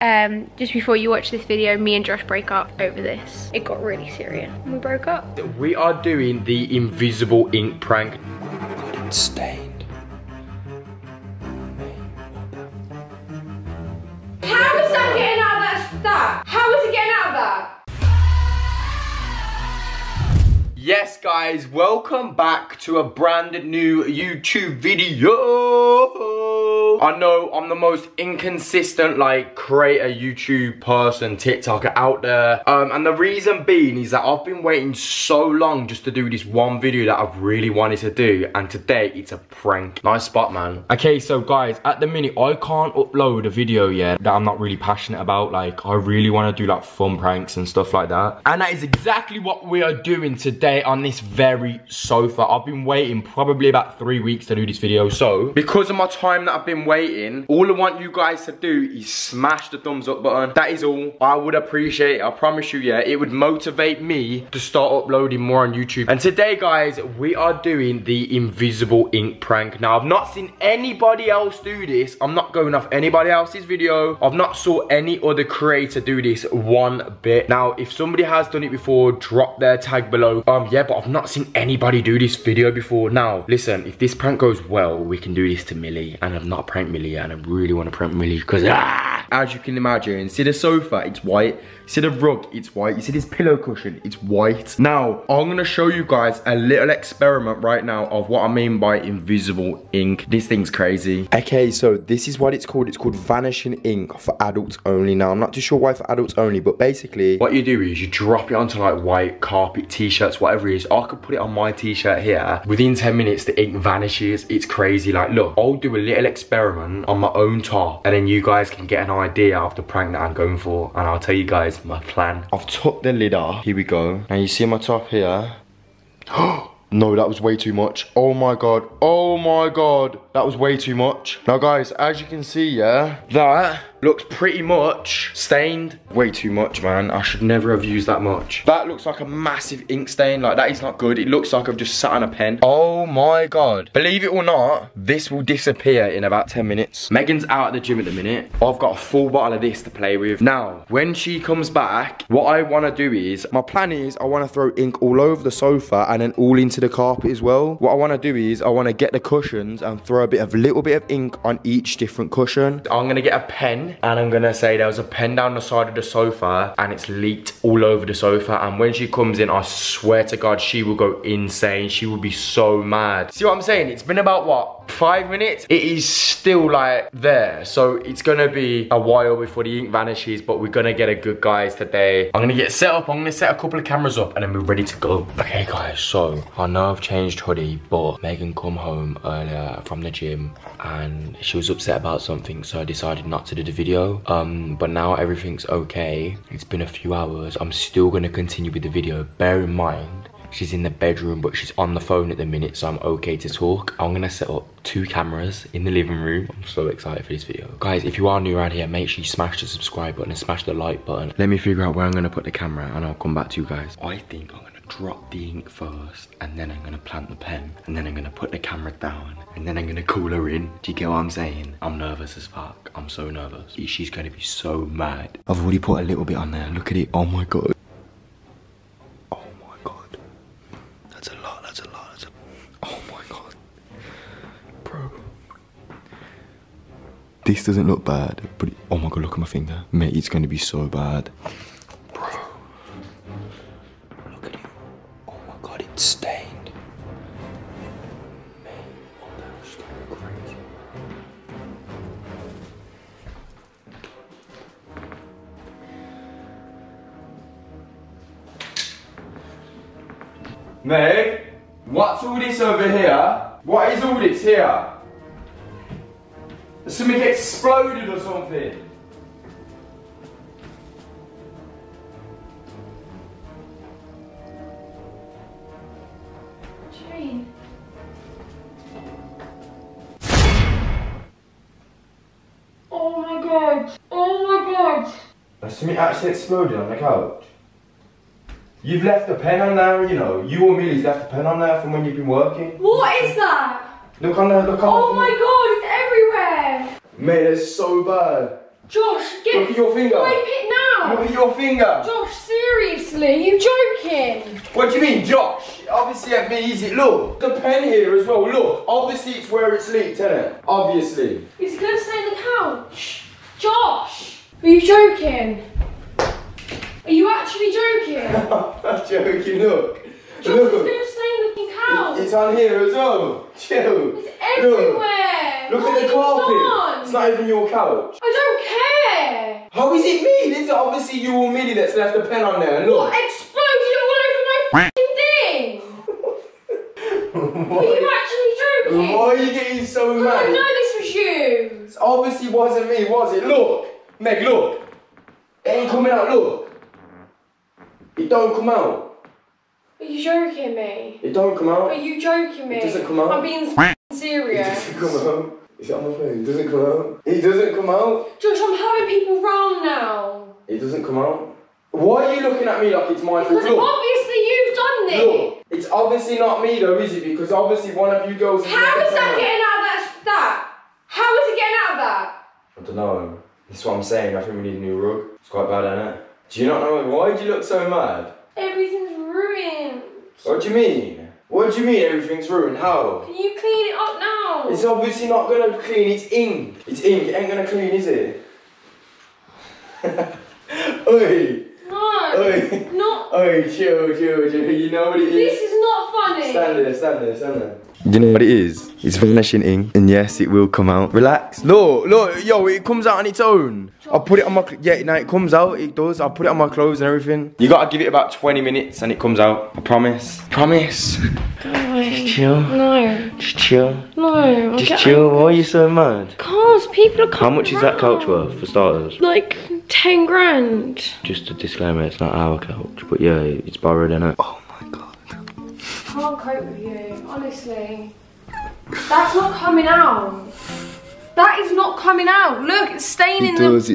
Um, just before you watch this video, me and Josh break up over this. It got really serious. We broke up. We are doing the invisible ink prank. It's Yes guys, welcome back to a brand new YouTube video. I know I'm the most inconsistent like creator YouTube person, TikToker out there. Um, and the reason being is that I've been waiting so long just to do this one video that I've really wanted to do. And today it's a prank. Nice spot man. Okay, so guys, at the minute I can't upload a video yet that I'm not really passionate about. Like I really want to do like fun pranks and stuff like that. And that is exactly what we are doing today on this very sofa. I've been waiting probably about three weeks to do this video. So because of my time that I've been waiting, all I want you guys to do is smash the thumbs up button. That is all. I would appreciate it. I promise you, yeah. It would motivate me to start uploading more on YouTube. And today, guys, we are doing the invisible ink prank. Now, I've not seen anybody else do this. I'm not going off anybody else's video. I've not saw any other creator do this one bit. Now, if somebody has done it before, drop their tag below. Um, Yeah, but I've not seen anybody do this video before. Now, listen, if this prank goes well, we can do this to Millie. And I've not pranked Millie and I really want to prank Millie because, ah! As you can imagine, see the sofa, it's white. See the rug, it's white. You see this pillow cushion, it's white. Now, I'm gonna show you guys a little experiment right now of what I mean by invisible ink. This thing's crazy. Okay, so this is what it's called. It's called vanishing ink for adults only. Now, I'm not too sure why for adults only, but basically, what you do is you drop it onto like white carpet, t-shirts, whatever it is. I could put it on my t-shirt here. Within 10 minutes, the ink vanishes. It's crazy. Like, look, I'll do a little experiment on my own top, and then you guys can get an idea of the prank that I'm going for, and I'll tell you guys my plan. I've took the lid off. Here we go. Now, you see my top here? No, that was way too much. Oh my god. Oh my god. That was way too much. Now guys, as you can see, yeah, that looks pretty much stained. Way too much, man. I should never have used that much. That looks like a massive ink stain. Like, that is not good. It looks like I've just sat on a pen. Oh my god. Believe it or not, this will disappear in about 10 minutes. Megan's out at the gym at the minute. I've got a full bottle of this to play with. Now, when she comes back, what I want to do is, my plan is I want to throw ink all over the sofa and then all into the carpet as well. What I want to do is I want to get the cushions and throw a bit of little bit of ink on each different cushion. I'm going to get a pen and I'm going to say there was a pen down the side of the sofa and it's leaked all over the sofa and when she comes in I swear to God she will go insane. She will be so mad. See what I'm saying? It's been about what? Five minutes? It is still like there. So it's to be a while before the ink vanishes but we're to get a good guys today. I'm to get set up. I'm to set a couple of cameras up and then we're ready to go. Okay guys, so I know I've changed hoodie but Megan come home earlier from the gym and she was upset about something so I decided not to do the video um but now everything's okay it's been a few hours I'm still gonna continue with the video bear in mind she's in the bedroom but she's on the phone at the minute so I'm okay to talk I'm gonna set up two cameras in the living room I'm so excited for this video guys if you are new around here make sure you smash the subscribe button and smash the like button let me figure out where I'm gonna put the camera and I'll come back to you guys I think I'm gonna drop the ink first and then I'm gonna plant the pen and then I'm gonna put the camera down and then I'm gonna call her in. Do you get what I'm saying? I'm nervous as fuck. I'm so nervous. She's gonna be so mad. I've already put a little bit on there. Look at it. Oh my god. Oh my god. That's a lot. That's a lot. That's a... Oh my god. Bro. This doesn't look bad, but it... oh my god, look at my finger. Mate, it's gonna be so bad. Bro. Look at it. Oh my god, it's stained. Mate, oh, that was so crazy. Meg, what's all this over here? What is all this here? Something exploded or something? Oh my god. Oh my god. Something actually exploded on the couch? You've left the pen on there, you know. You or Millie's left the pen on there from when you've been working. What is that? Look on there, look on Oh my god. Mate, it's so bad. Josh, get Look at your finger. wipe it now. Look at your finger. Josh, seriously, you joking? What do you mean, Josh? Obviously, at me easy. Look, the pen here as well. Look, obviously it's where it's leaked, isn't it? Obviously. Is it gonna stay in the couch? Josh, are you joking? Are you actually joking? I'm joking. Look. Look. gonna the couch. It's on here as well. Chill. It's everywhere. Look What at the carpet. It's not even your couch. I don't care. How is it me? This is obviously you or Millie that's left the pen on there. Look. What exploded all over my f***ing thing? Are you actually joking? Why are you getting so I didn't know this was you. It obviously wasn't me, was it? Look. Meg, look. It ain't coming out, look. It don't come out. Are you joking me? It don't come out. Are you joking me? It doesn't come out. I'm being f***ing It doesn't come out. Is it on my phone? It doesn't come out. It doesn't come out. Josh, I'm having people round now. It doesn't come out. Why are you looking at me like it's my fault? Because Look. obviously you've done this. Look, it's obviously not me though, is it? Because obviously one of you girls is How left is the that pen getting out of that? that? How is it getting out of that? I don't know. That's what I'm saying. I think we need a new rug. It's quite bad, isn't it? Do you not know? Why do you look so mad? Everything's ruined. What do you mean? What do you mean everything's ruined? How? Can you clean it up now? It's obviously not gonna clean. It's ink. It's ink. It ain't gonna clean, is it? Oi! no. Oi! Not. Oi! Chill, chill, chill. You know what it is. This is not funny. Stand there, stand there, stand there. You know what it is? It's vanishing ink, and yes, it will come out. Relax. Look, look, yo, it comes out on its own. I'll put it on my, yeah, no, it comes out, it does. I'll put it on my clothes and everything. You gotta give it about 20 minutes and it comes out. I promise. Promise. No. Chill. No. Just chill. No. Just chill. Why are you so mad? Cause people are How much is that couch worth, for starters? Like 10 grand. Just a disclaimer, it's not our couch, but yeah, it's borrowed in it. Oh. Can't cope with you, honestly. That's not coming out. That is not coming out. Look, it's staying in it does.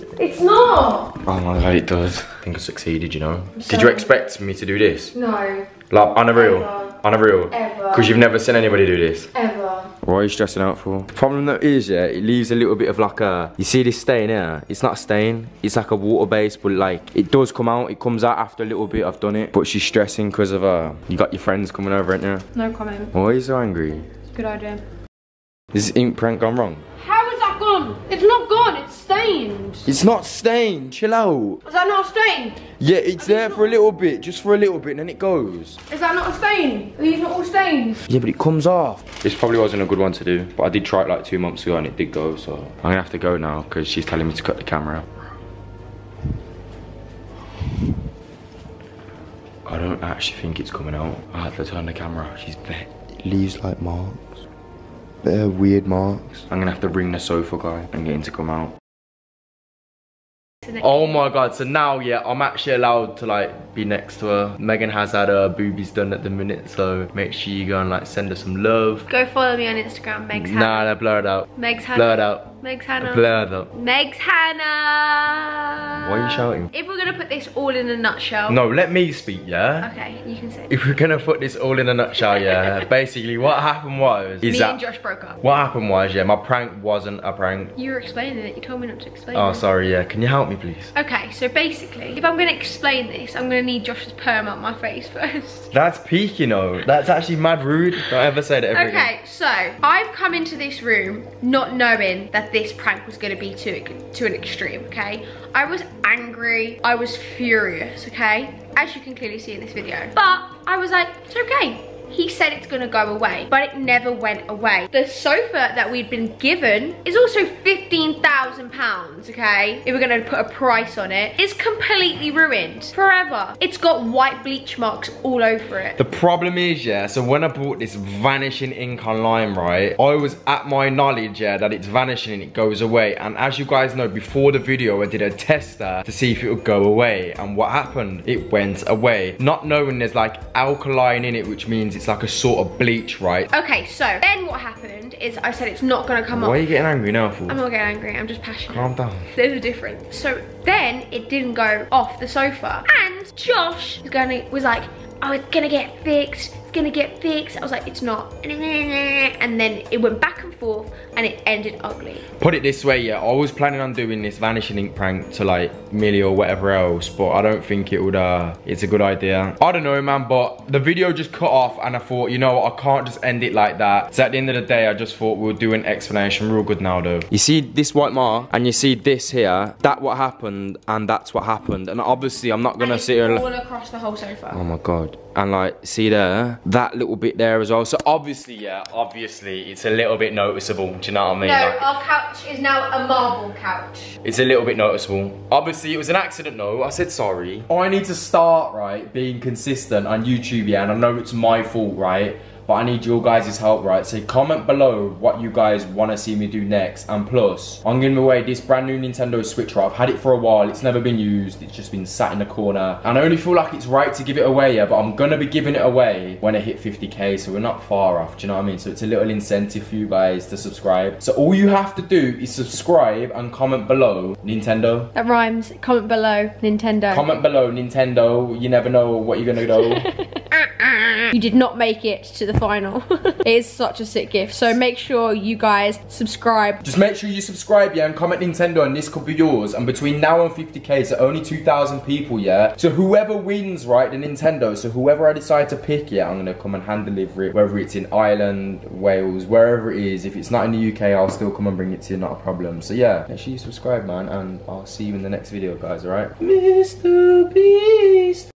the. It's not. Oh my god, it does. I think I succeeded, you know. Did you expect me to do this? No. Like, on a real? Ever. On a real? Ever. Because you've never seen anybody do this. Ever. What are you stressing out for? The problem that is, yeah, it leaves a little bit of like a. You see this stain here? It's not a stain. It's like a water base, but like it does come out. It comes out after a little bit. I've done it, but she's stressing because of uh, you got your friends coming over, ain't you? No comment. Why are you so angry? Good idea. Is this ink prank gone wrong? How is that gone? It's not gone. It's stained. It's not stained. Chill out. Is that not stained? Yeah, it's there for a little bit, just for a little bit, and then it goes. Is that not a stain? Are these not all stains? Yeah, but it comes off. This probably wasn't a good one to do, but I did try it like two months ago and it did go, so I'm gonna have to go now because she's telling me to cut the camera out. I don't actually think it's coming out. I had to turn the camera. She's bet. It leaves like marks. They're weird marks. I'm gonna have to ring the sofa guy and get him to come out. Oh my god, so now yeah, I'm actually allowed to like be next to her. Megan has had her boobies done at the minute, so make sure you go and like send her some love. Go follow me on Instagram, Meg's Nah, they're blurred out. Meg's Blurred out. Meg's Hannah. Blurred out. Meg's Hannah. Why are you shouting? If we're gonna put this all in a nutshell. No, let me speak, yeah? Okay, you can say. If we're gonna put this all in a nutshell, yeah, basically what happened was is Me that and Josh broke up. what happened was, yeah, my prank wasn't a prank. You were explaining it. You told me not to explain Oh, it. sorry, yeah. Can you help me, please? Okay, so basically, if I'm gonna explain this, I'm gonna need Josh's perm out my face first. That's peak, you know. That's actually mad rude. Don't ever say that ever again. Okay, so I've come into this room not knowing that this prank was gonna be to to an extreme. Okay, I was angry, I was furious. Okay, as you can clearly see in this video, but I was like, it's okay. He said it's gonna go away, but it never went away. The sofa that we'd been given is also 15,000 pounds, okay? If we're gonna put a price on it, it's completely ruined, forever. It's got white bleach marks all over it. The problem is, yeah, so when I bought this vanishing ink online, right, I was at my knowledge, yeah, that it's vanishing and it goes away. And as you guys know, before the video, I did a tester to see if it would go away. And what happened? It went away. Not knowing there's like alkaline in it, which means it's like a sort of bleach, right? Okay, so then what happened is I said it's not gonna come off. Why are you getting angry now, fool? I'm not getting angry, I'm just passionate. Calm down. There's a difference. So then it didn't go off the sofa. And Josh was going was like, oh, it's gonna get fixed, it's gonna get fixed. I was like, it's not. And then it went back and forth and it ended ugly. Put it this way, yeah, I was planning on doing this vanishing ink prank to like Millie or whatever else, but I don't think it would, uh, it's a good idea. I don't know, man, but the video just cut off and I thought, you know what, I can't just end it like that. So at the end of the day, I just thought we'll do an explanation real good now though. You see this white mark and you see this here, that what happened and that's what happened. And obviously I'm not gonna sit here all across the whole sofa. Oh my god. And like, see there, that little bit there as well. So obviously, yeah, obviously it's a little bit noticeable, do you know what I mean? No, Like, our couch is now a marble couch. it's a little bit noticeable. Obviously, it was an accident, no. I said sorry. I need to start, right, being consistent on YouTube, yeah, and I know it's my fault, right? But I need your guys' help, right? So comment below what you guys want to see me do next. And plus, I'm giving away this brand new Nintendo Switch, right? I've had it for a while. It's never been used. It's just been sat in the corner. And I only feel like it's right to give it away, yeah, but I'm going to be giving it away when I hit 50k. So we're not far off, do you know what I mean? So it's a little incentive for you guys to subscribe. So all you have to do is subscribe and comment below Nintendo. That rhymes. Comment below, Nintendo. Comment below Nintendo. You never know what you're gonna do. You did not make it to the final. it is such a sick gift. So make sure you guys subscribe. Just make sure you subscribe, yeah, and comment Nintendo, and this could be yours. And between now and 50k, so only 2,000 people, yeah. So whoever wins, right, the Nintendo. So whoever I decide to pick, yeah, I'm gonna come and hand deliver it, whether it's in Ireland, Wales, wherever it is. If it's not in the UK, I'll still come and bring it to you, not a problem. So yeah, make sure you subscribe, man, and I'll see you in the next video, guys. All right. Mr. B.